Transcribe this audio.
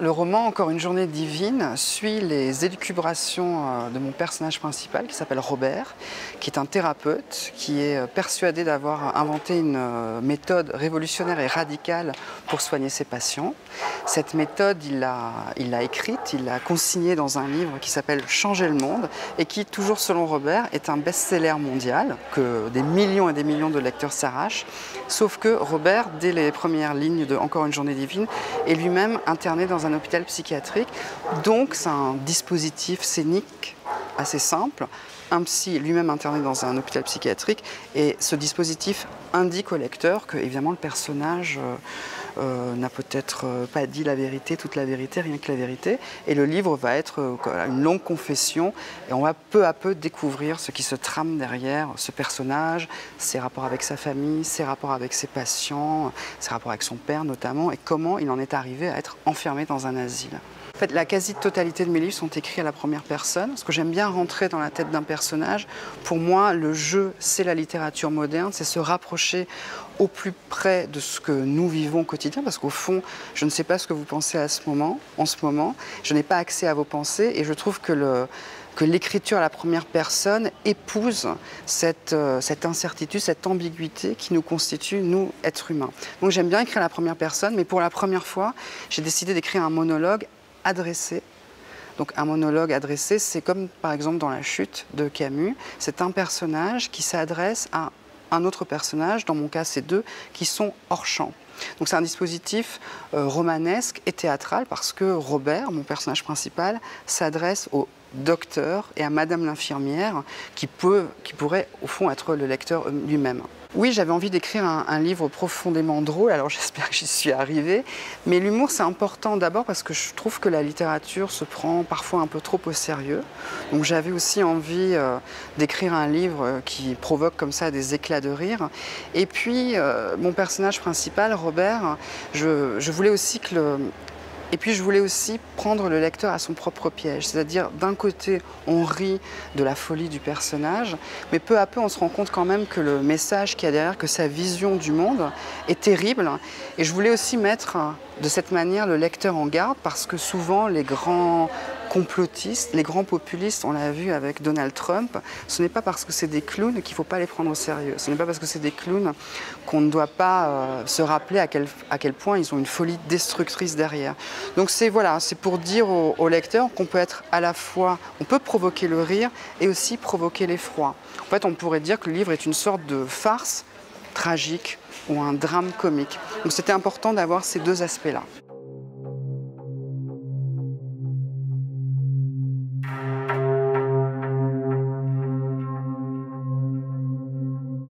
Le roman Encore une journée divine suit les élucubrations euh, de mon personnage principal qui s'appelle Robert, qui est un thérapeute qui est euh, persuadé d'avoir inventé une euh, méthode révolutionnaire et radicale pour soigner ses patients. Cette méthode, il l'a écrite, il l'a consignée dans un livre qui s'appelle Changer le monde et qui, toujours selon Robert, est un best-seller mondial que des millions et des millions de lecteurs s'arrachent. Sauf que Robert, dès les premières lignes de Encore une journée divine, est lui-même interné dans un hôpital psychiatrique. Donc c'est un dispositif scénique assez simple. Un psy lui-même interné dans un hôpital psychiatrique et ce dispositif indique au lecteur que évidemment le personnage euh, euh, n'a peut-être euh, pas dit la vérité, toute la vérité, rien que la vérité. Et le livre va être une longue confession et on va peu à peu découvrir ce qui se trame derrière ce personnage, ses rapports avec sa famille, ses rapports avec ses patients, ses rapports avec son père notamment et comment il en est arrivé à être enfermé dans un asile. Fait, la quasi-totalité de mes livres sont écrits à la première personne, parce que j'aime bien rentrer dans la tête d'un personnage. Pour moi, le jeu, c'est la littérature moderne, c'est se rapprocher au plus près de ce que nous vivons au quotidien, parce qu'au fond, je ne sais pas ce que vous pensez à ce moment, en ce moment, je n'ai pas accès à vos pensées, et je trouve que l'écriture à la première personne épouse cette, euh, cette, incertitude, cette ambiguïté qui nous constitue, nous, êtres humains. Donc j'aime bien écrire à la première personne, mais pour la première fois, j'ai décidé d'écrire un monologue adressé. Donc un monologue adressé, c'est comme par exemple dans La chute de Camus, c'est un personnage qui s'adresse à un autre personnage, dans mon cas c'est deux, qui sont hors champ. Donc c'est un dispositif euh, romanesque et théâtral parce que Robert, mon personnage principal, s'adresse au docteur et à Madame l'infirmière qui, qui pourrait au fond être le lecteur lui-même. Oui, j'avais envie d'écrire un, livre profondément drôle, alors j'espère que j'y suis arrivée. Mais l'humour, c'est important d'abord parce que je trouve que la littérature se prend parfois un peu trop au sérieux. Donc j'avais aussi envie euh, d'écrire un livre qui provoque comme ça des éclats de rire. Et puis, euh, mon personnage principal, Robert, je, je voulais aussi que le, et puis je voulais aussi prendre le lecteur à son propre piège, c'est-à-dire d'un côté on rit de la folie du personnage, mais peu à peu on se rend compte quand même que le message qu'il y a derrière, que sa vision du monde est terrible. Et je voulais aussi mettre de cette manière le lecteur en garde parce que souvent les grands complotistes, les grands populistes, on l'a vu avec Donald Trump, ce n'est pas parce que c'est des clowns qu'il ne faut pas les prendre au sérieux. Ce n'est pas parce que c'est des clowns qu'on ne doit pas euh, se rappeler à quel, point ils ont une folie destructrice derrière. Donc c'est voilà, c'est pour dire au, au lecteur qu'on peut être à la fois, on peut provoquer le rire et aussi provoquer l'effroi. En fait, on pourrait dire que le livre est une sorte de farce tragique ou un drame comique. Donc c'était important d'avoir ces deux aspects-là.